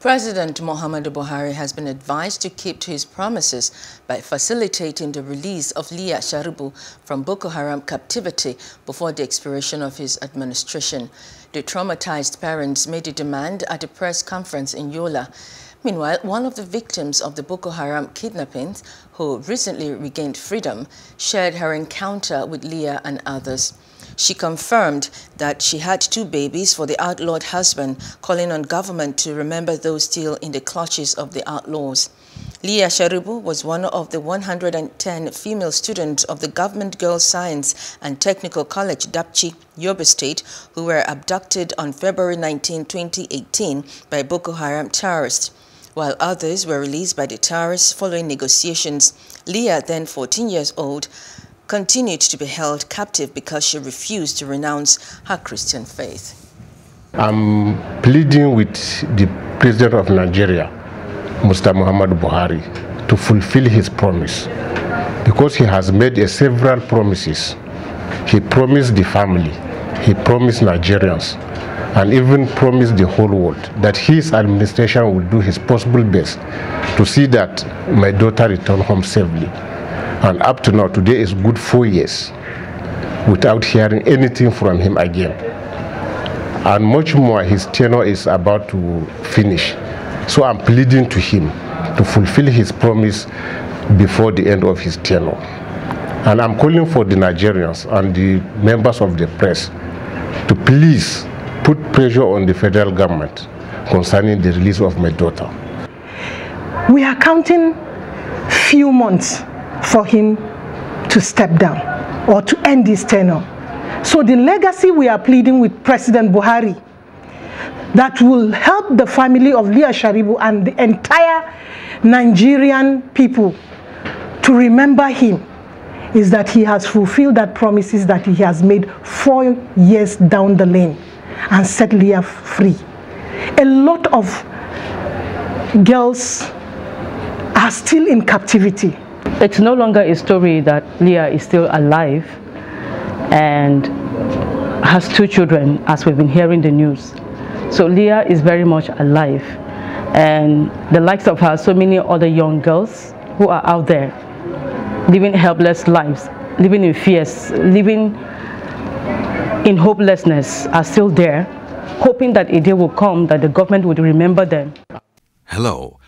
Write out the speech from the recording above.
President Muhammadu Buhari has been advised to keep to his promises by facilitating the release of Leah Sharibu from Boko Haram captivity before the expiration of his administration. The traumatized parents made a demand at a press conference in Yola. Meanwhile, one of the victims of the Boko Haram kidnappings, who recently regained freedom, shared her encounter with Leah and others. She confirmed that she had two babies for the outlawed husband, calling on government to remember those still in the clutches of the outlaws. Leah Sharibu was one of the 110 female students of the Government Girls Science and Technical College, Dapchi, Yobe State, who were abducted on February 19, 2018 by Boko Haram terrorists. While others were released by the terrorists following negotiations, Leah, then 14 years old, continued to be held captive because she refused to renounce her Christian faith. I'm pleading with the President of Nigeria, Mr. Muhammad Buhari, to fulfill his promise because he has made several promises. He promised the family, he promised Nigerians, and even promised the whole world that his administration will do his possible best to see that my daughter return home safely. And up to now, today is good four years without hearing anything from him again. And much more, his tenure is about to finish. So I'm pleading to him to fulfill his promise before the end of his tenure. And I'm calling for the Nigerians and the members of the press to please put pressure on the federal government concerning the release of my daughter. We are counting few months for him to step down or to end his tenure. So the legacy we are pleading with President Buhari that will help the family of Leah Sharibu and the entire Nigerian people to remember him is that he has fulfilled that promises that he has made four years down the lane and set Leah free. A lot of girls are still in captivity it's no longer a story that Leah is still alive and has two children, as we've been hearing the news. So Leah is very much alive. And the likes of her, so many other young girls who are out there living helpless lives, living in fears, living in hopelessness are still there, hoping that a day will come that the government would remember them. Hello.